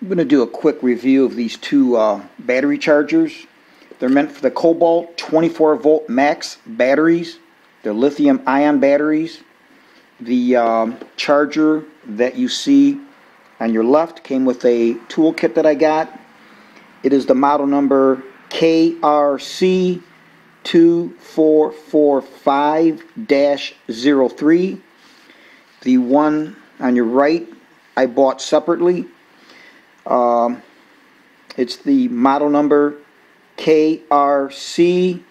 I'm going to do a quick review of these two uh, battery chargers. They're meant for the Kobalt 24 volt max batteries. They're lithium ion batteries. The um, charger that you see on your left came with a toolkit that I got. It is the model number KRC 2445-03. The one on your right I bought separately. Um, it's the model number KRC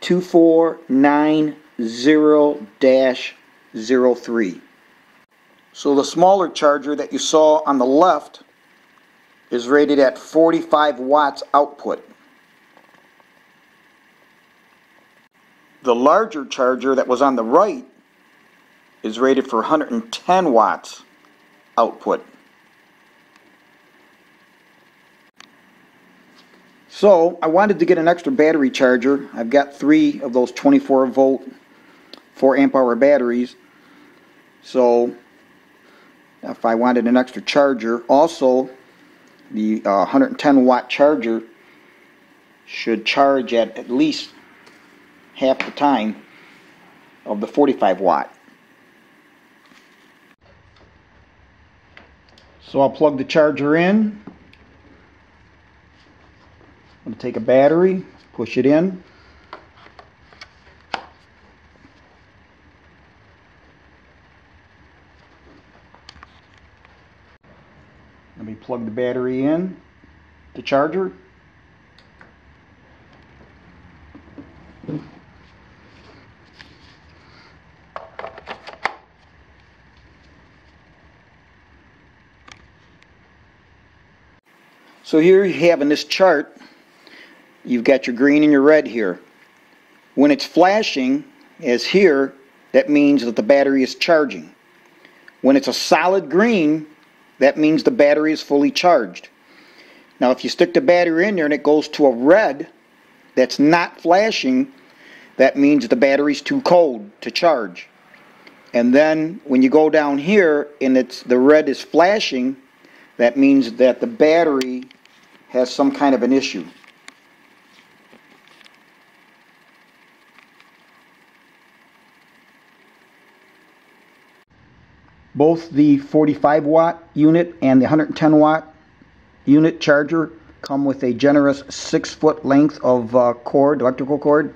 2490-03. So the smaller charger that you saw on the left is rated at 45 watts output. The larger charger that was on the right is rated for 110 watts output. So I wanted to get an extra battery charger. I've got three of those 24 volt 4 amp hour batteries. So if I wanted an extra charger, also the uh, 110 watt charger should charge at at least half the time of the 45 watt. So I'll plug the charger in. I'm going to take a battery, push it in. Let me plug the battery in, the charger. So here you have in this chart, you've got your green and your red here. When it's flashing, as here, that means that the battery is charging. When it's a solid green, that means the battery is fully charged. Now if you stick the battery in there and it goes to a red that's not flashing, that means the battery's too cold to charge. And then when you go down here and it's the red is flashing, that means that the battery has some kind of an issue. Both the 45 watt unit and the 110 watt unit charger come with a generous six foot length of uh, cord, electrical cord.